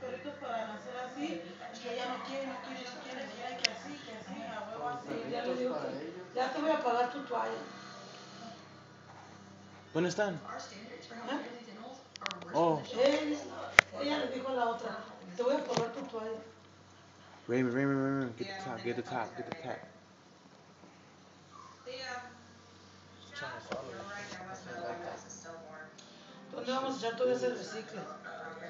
perritos para nacer así, y ella no quiere, no quiere, no quiere, quiere que así, que así, a huevo así. Ya le digo que ya te voy a pagar tu toalla. ¿Dónde están? ¿Eh? Oh, Ella, ella le dijo a la otra, te voy a pagar tu toalla. Raymond, Raymond, Raymond, get the top, get the top, get the top. ¿Dónde vamos a echar todo ese recicle?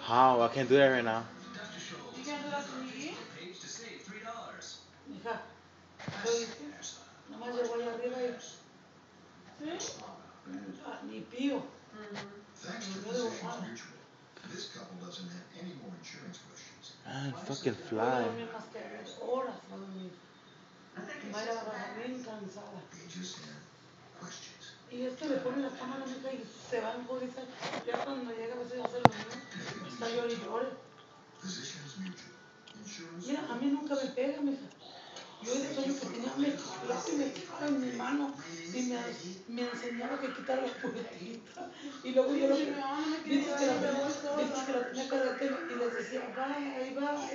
How? I can't do that right now. You can't do that to me. Mija, ¿qué oíste? Nomás llegó allá arriba y... ¿Sí? ah, ni pío. Thanks to Really Physicians wow. Mutual, this couple doesn't have any more insurance questions. Man, fucking fly. dormir más que dos horas, va a dormir. Va a ir a trabajar bien cansada. They just have questions. Se va en jodiza. Ya cuando llega a veces lo mismo. Está llorando y insurance. Mira, a mí nunca me pega, mija. Yo de sueño que tenía me jalaba y me picaba en mi mano y me, me enseñaba que quitar la puertita. Y luego yo lo mi dices que la tenía, dices que la tenía y les decía, bye, ahí va,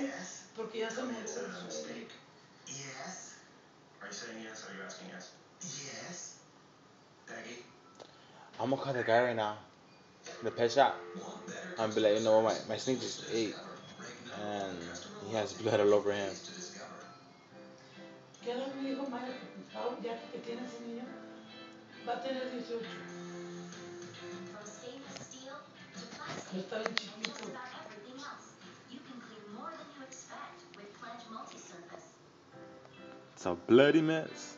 porque ya se me dio el sueño. Yes. Are you saying yes or are you asking? Yes. I'm gonna call the guy right now. The pet shop. Want I'm be like, you know what, my, my snake just ate. And he has blood all over him. ¿Qué edad me dijo Maya ya que tiene ese niño? Va a tener 18. From stainless steel to plastic, Pero está bien chiquito. just about everything else, you can clean more than you expect with Pledge Multi-Surface. It's a bloody mess.